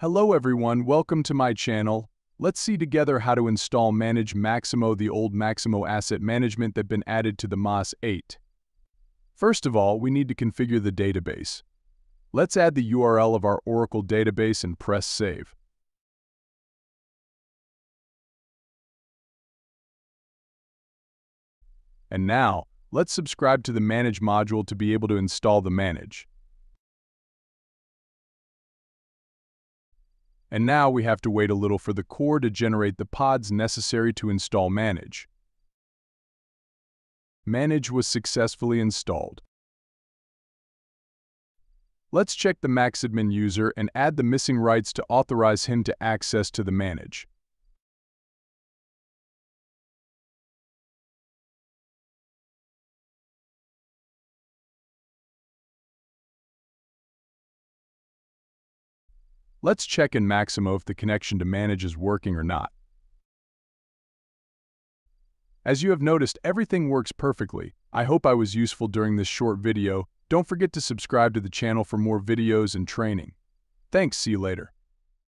Hello everyone, welcome to my channel. Let's see together how to install Manage Maximo, the old Maximo asset management that been added to the MAS 8. First of all, we need to configure the database. Let's add the URL of our Oracle database and press Save. And now, let's subscribe to the Manage module to be able to install the Manage. And now we have to wait a little for the core to generate the pods necessary to install Manage. Manage was successfully installed. Let's check the MaxAdmin user and add the missing rights to authorize him to access to the Manage. Let's check in Maximo if the connection to Manage is working or not. As you have noticed, everything works perfectly. I hope I was useful during this short video. Don't forget to subscribe to the channel for more videos and training. Thanks, see you later.